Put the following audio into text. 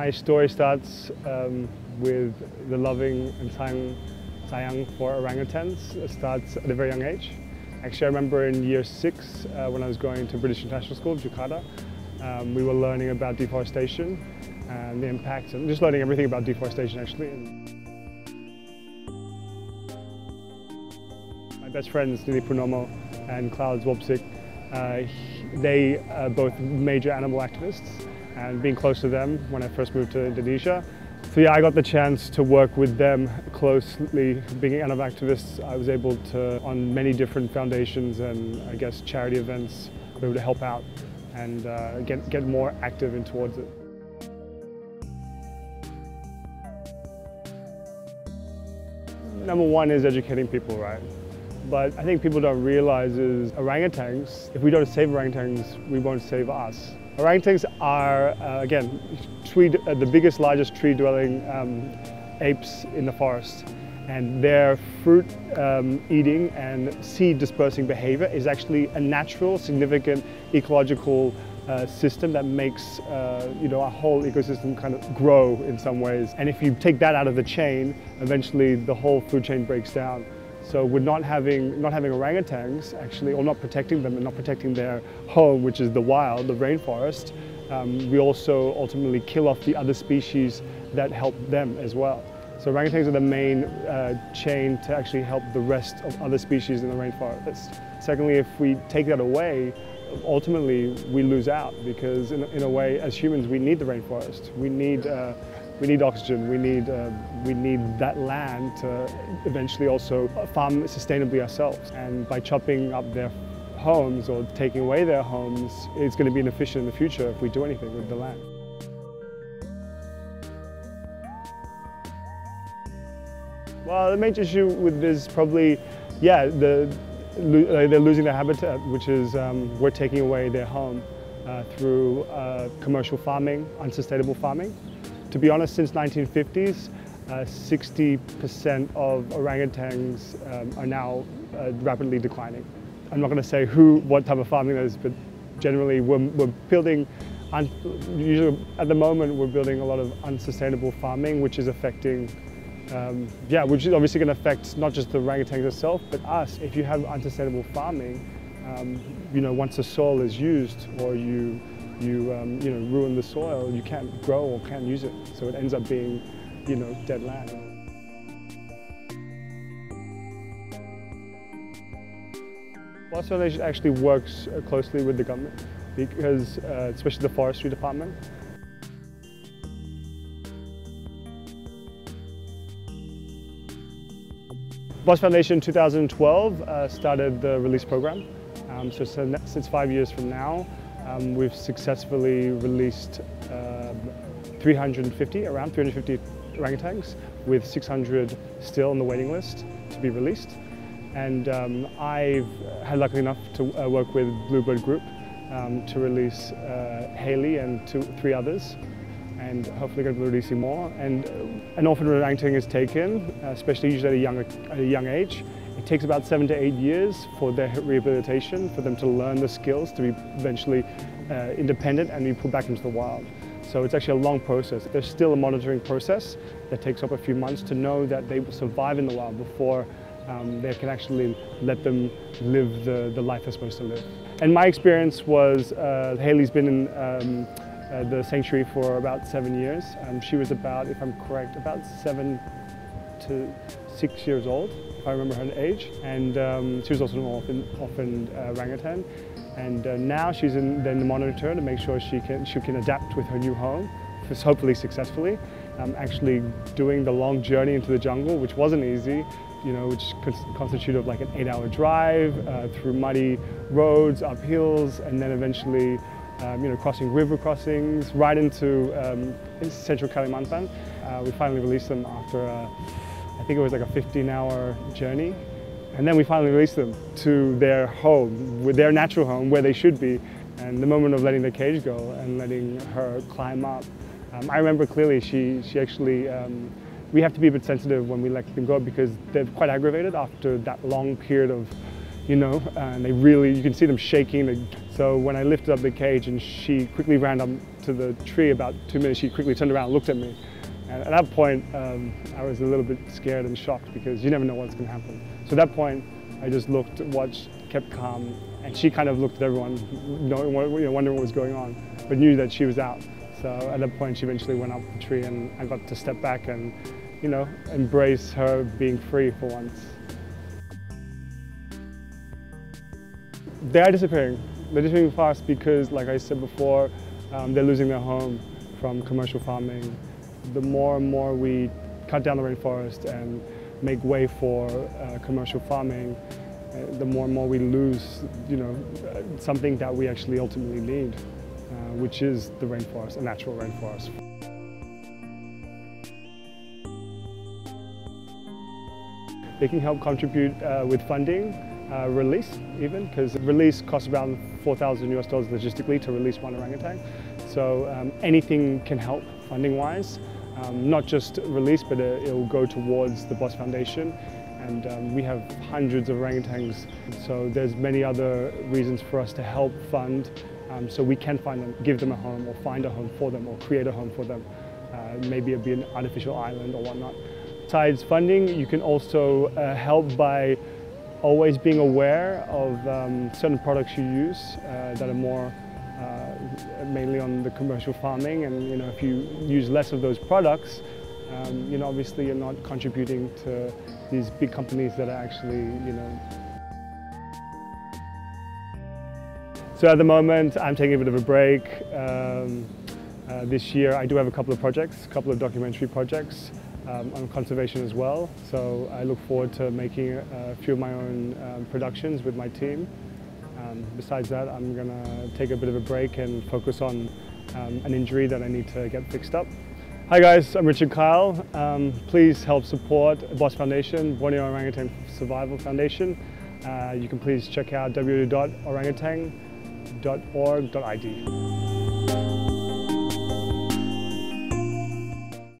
My story starts um, with the loving and sayang, sayang for orangutans. Starts at a very young age. Actually, I remember in year six uh, when I was going to British International School, Jakarta, um, we were learning about deforestation and the impacts, and just learning everything about deforestation actually. My best friends, Nili Purnomo and Klaus Wobsik, uh, they are both major animal activists and being close to them when I first moved to Indonesia. So yeah, I got the chance to work with them closely. Being an activist, I was able to, on many different foundations and I guess charity events, be able to help out and uh, get, get more active in towards it. Number one is educating people, right? But I think people don't realize is orangutans, if we don't save orangutans, we won't save us. Orangutans are, uh, again, tree, uh, the biggest, largest tree-dwelling um, apes in the forest. And their fruit um, eating and seed dispersing behavior is actually a natural, significant ecological uh, system that makes uh, you know, a whole ecosystem kind of grow in some ways. And if you take that out of the chain, eventually the whole food chain breaks down. So with not having, not having orangutans actually, or not protecting them and not protecting their home, which is the wild, the rainforest, um, we also ultimately kill off the other species that help them as well. So orangutans are the main uh, chain to actually help the rest of other species in the rainforest. Secondly, if we take that away, ultimately we lose out because in, in a way, as humans, we need the rainforest. We need, uh, we need oxygen, we need, uh, we need that land to eventually also farm sustainably ourselves. And by chopping up their homes or taking away their homes, it's going to be inefficient in the future if we do anything with the land. Well, the major issue with this probably, yeah, the, uh, they're losing their habitat, which is um, we're taking away their home uh, through uh, commercial farming, unsustainable farming. To be honest, since 1950s, 60% uh, of orangutans um, are now uh, rapidly declining. I'm not going to say who, what type of farming that is, but generally we're, we're building, usually at the moment we're building a lot of unsustainable farming, which is affecting um, yeah, which is obviously going to affect not just the orangutans itself, but us. If you have unsustainable farming, um, you know, once the soil is used or you, you, um, you know, ruin the soil, you can't grow or can't use it. So it ends up being, you know, dead land. BOSS Foundation actually works uh, closely with the government because, uh, especially the forestry department, Boss Foundation 2012 uh, started the release program. Um, so since five years from now, um, we've successfully released um, 350, around 350 orangutans, with 600 still on the waiting list to be released. And um, I've had luck enough to uh, work with Bluebird Group um, to release uh, Haley and two, three others and hopefully going to be releasing more. And uh, an orphan orangutan is taken, especially usually at a young, at a young age. It takes about seven to eight years for their rehabilitation, for them to learn the skills to be eventually uh, independent and be put back into the wild. So it's actually a long process. There's still a monitoring process that takes up a few months to know that they will survive in the wild before um, they can actually let them live the, the life they're supposed to live. And my experience was uh, Haley's been in um, uh, the sanctuary for about seven years. Um, she was about, if I'm correct, about seven to six years old, if I remember her age. And um, she was also an orphan, orphan uh, orangutan. And uh, now she's in then the monitor to make sure she can, she can adapt with her new home, hopefully successfully. Um, actually doing the long journey into the jungle, which wasn't easy, you know, which constituted of like an eight hour drive uh, through muddy roads, up hills, and then eventually um, you know, crossing river crossings, right into, um, central Kalimantan. Uh, we finally released them after, uh, I think it was like a 15 hour journey. And then we finally released them to their home, with their natural home, where they should be. And the moment of letting the cage go and letting her climb up, um, I remember clearly she, she actually, um, we have to be a bit sensitive when we let them go because they're quite aggravated after that long period of you know, and they really, you can see them shaking. So when I lifted up the cage and she quickly ran up to the tree about two minutes, she quickly turned around and looked at me. And at that point, um, I was a little bit scared and shocked because you never know what's going to happen. So at that point, I just looked, watched, kept calm, and she kind of looked at everyone, wondering what was going on, but knew that she was out. So at that point, she eventually went up the tree, and I got to step back and, you know, embrace her being free for once. They are disappearing. They're disappearing fast because, like I said before, um, they're losing their home from commercial farming. The more and more we cut down the rainforest and make way for uh, commercial farming, uh, the more and more we lose, you know, something that we actually ultimately need, uh, which is the rainforest, a natural rainforest. They can help contribute uh, with funding, uh, release even, because release costs around 4,000 US dollars logistically to release one orangutan. So um, anything can help funding-wise, um, not just release, but uh, it will go towards the BOSS Foundation. And um, we have hundreds of orangutans, so there's many other reasons for us to help fund um, so we can find them, give them a home or find a home for them or create a home for them. Uh, maybe it'll be an artificial island or whatnot. Besides funding, you can also uh, help by always being aware of um, certain products you use uh, that are more uh, mainly on the commercial farming. And you know if you use less of those products um, you know obviously you're not contributing to these big companies that are actually you know. So at the moment I'm taking a bit of a break. Um, uh, this year I do have a couple of projects, a couple of documentary projects um, on conservation as well. So I look forward to making a few of my own um, productions with my team. Um, besides that, I'm going to take a bit of a break and focus on um, an injury that I need to get fixed up. Hi guys, I'm Richard Kyle. Um, please help support BOSS Foundation, Borneo Orangutan Survival Foundation. Uh, you can please check out www.orangutan.org.id.